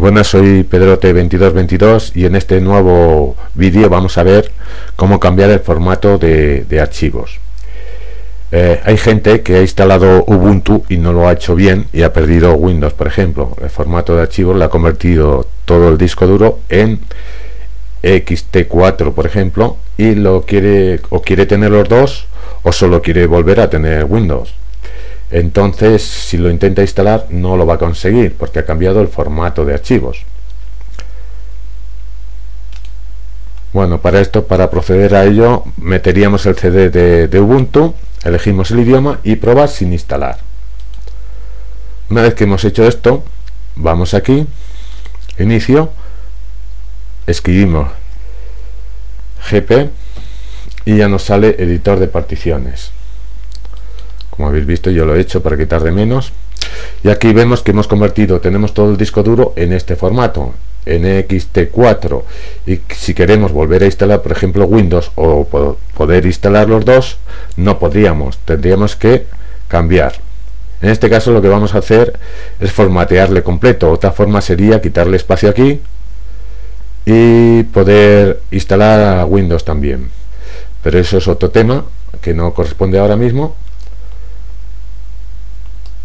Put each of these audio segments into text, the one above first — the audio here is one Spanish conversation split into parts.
Buenas, soy Pedrote2222 y en este nuevo vídeo vamos a ver cómo cambiar el formato de, archivos. Eh, hay gente que ha instalado Ubuntu y no lo ha hecho bien y ha perdido Windows, por ejemplo. El formato de archivos le ha convertido todo el disco duro en XT4, por ejemplo, y lo quiere o quiere tener los dos o solo quiere volver a tener Windows entonces si lo intenta instalar no lo va a conseguir porque ha cambiado el formato de archivos. Bueno para esto para proceder a ello meteríamos el cd de, ubuntu elegimos el idioma y probar sin instalar. Una vez que hemos hecho esto vamos aquí inicio escribimos gp y ya nos sale editor de particiones como habéis visto yo lo he hecho para quitar de menos. Y aquí vemos que hemos convertido tenemos todo el disco duro en este formato en xt4 y si queremos volver a instalar por ejemplo Windows o poder instalar los dos no podríamos. Tendríamos que cambiar. En este caso lo que vamos a hacer es formatearle completo. Otra forma sería quitarle espacio aquí y poder instalar a Windows también. Pero eso es otro tema que no corresponde ahora mismo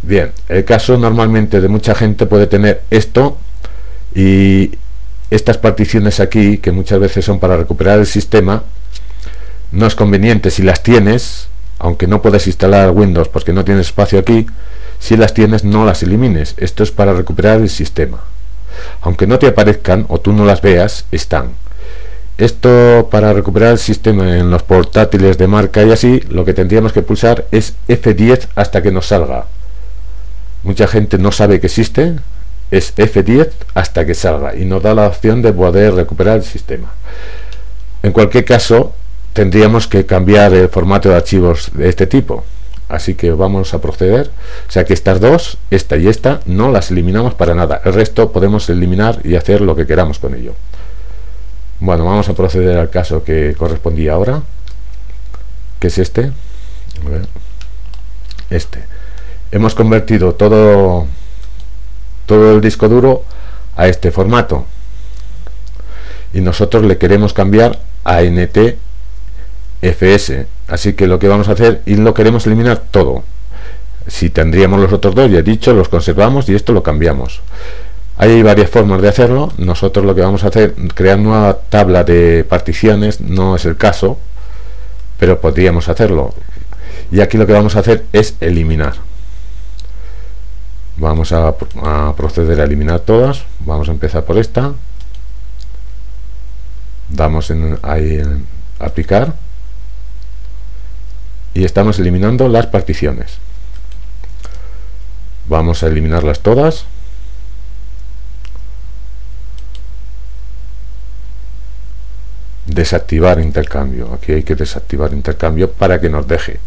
Bien, el caso normalmente de mucha gente puede tener esto y estas particiones aquí, que muchas veces son para recuperar el sistema, no es conveniente si las tienes, aunque no puedes instalar Windows porque no tienes espacio aquí, si las tienes no las elimines, esto es para recuperar el sistema. Aunque no te aparezcan o tú no las veas, están. Esto para recuperar el sistema en los portátiles de marca y así, lo que tendríamos que pulsar es F10 hasta que nos salga mucha gente no sabe que existe, es F10 hasta que salga y nos da la opción de poder recuperar el sistema. En cualquier caso, tendríamos que cambiar el formato de archivos de este tipo. Así que vamos a proceder. O sea que estas dos, esta y esta, no las eliminamos para nada. El resto podemos eliminar y hacer lo que queramos con ello. Bueno, vamos a proceder al caso que correspondía ahora, que es este. Este hemos convertido todo todo el disco duro a este formato. Y nosotros le queremos cambiar a NTFS así que lo que vamos a hacer y lo queremos eliminar todo. Si tendríamos los otros dos ya he dicho los conservamos y esto lo cambiamos. Hay varias formas de hacerlo. Nosotros lo que vamos a hacer crear una tabla de particiones no es el caso pero podríamos hacerlo. Y aquí lo que vamos a hacer es eliminar vamos a, proceder a eliminar todas. Vamos a empezar por esta. Damos en, ahí en aplicar. Y estamos eliminando las particiones. Vamos a eliminarlas todas. Desactivar intercambio. Aquí hay que desactivar intercambio para que nos deje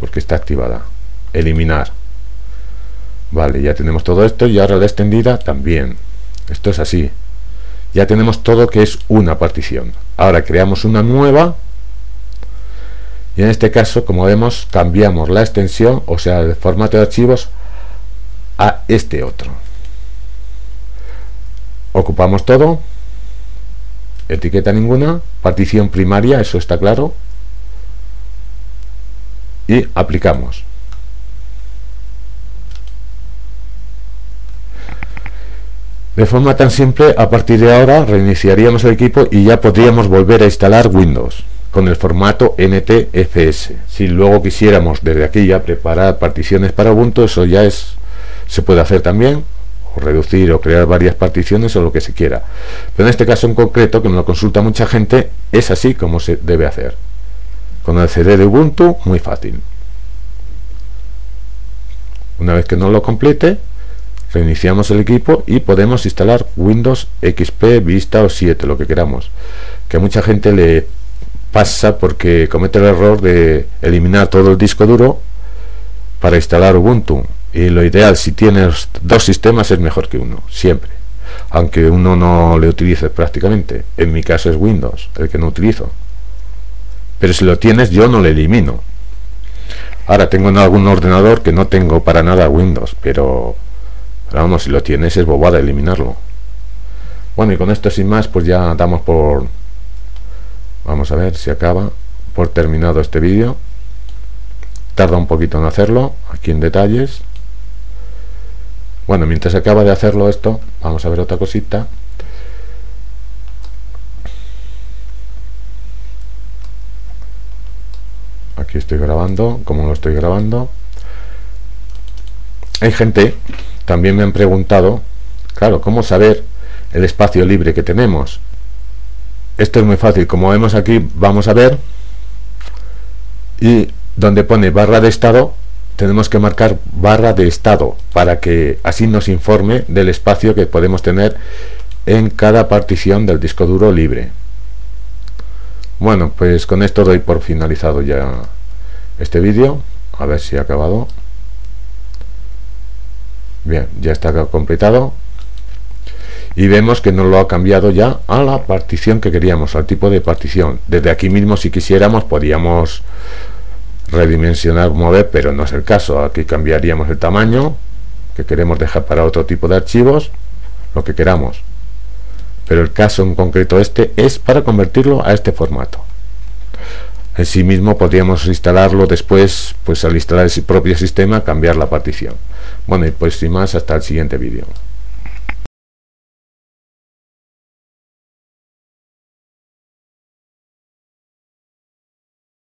porque está activada. Eliminar Vale, ya tenemos todo esto y ahora la extendida también. Esto es así. Ya tenemos todo que es una partición. Ahora creamos una nueva y en este caso, como vemos, cambiamos la extensión, o sea, el formato de archivos a este otro. Ocupamos todo, etiqueta ninguna, partición primaria, eso está claro, y aplicamos. De forma tan simple, a partir de ahora reiniciaríamos el equipo y ya podríamos volver a instalar Windows con el formato NTFS. Si luego quisiéramos desde aquí ya preparar particiones para Ubuntu, eso ya es se puede hacer también, o reducir o crear varias particiones o lo que se quiera. Pero en este caso en concreto, que me lo consulta mucha gente, es así como se debe hacer. Con el CD de Ubuntu, muy fácil. Una vez que no lo complete, reiniciamos el equipo y podemos instalar Windows XP, Vista o 7, lo que queramos. Que a mucha gente le pasa porque comete el error de eliminar todo el disco duro para instalar Ubuntu. Y lo ideal, si tienes dos sistemas, es mejor que uno, siempre. Aunque uno no le utilice prácticamente. En mi caso es Windows, el que no utilizo. Pero si lo tienes, yo no lo elimino. Ahora tengo en algún ordenador que no tengo para nada Windows, pero vamos, si lo tienes es bobada eliminarlo. bueno y con esto sin más pues ya damos por vamos a ver si acaba por terminado este vídeo. Tarda un poquito en hacerlo aquí en detalles. Bueno mientras acaba de hacerlo esto vamos a ver otra cosita. Aquí estoy grabando como lo estoy grabando. Hay gente también me han preguntado claro cómo saber el espacio libre que tenemos esto es muy fácil como vemos aquí vamos a ver y donde pone barra de estado tenemos que marcar barra de estado para que así nos informe del espacio que podemos tener en cada partición del disco duro libre. Bueno pues con esto doy por finalizado ya este vídeo. A ver si ha acabado bien ya está completado. Y vemos que nos lo ha cambiado ya a la partición que queríamos al tipo de partición. Desde aquí mismo si quisiéramos podríamos redimensionar mover pero no es el caso. Aquí cambiaríamos el tamaño que queremos dejar para otro tipo de archivos lo que queramos. Pero el caso en concreto este es para convertirlo a este formato en sí mismo podríamos instalarlo después pues al instalar el propio sistema cambiar la partición. Bueno y pues sin más hasta el siguiente vídeo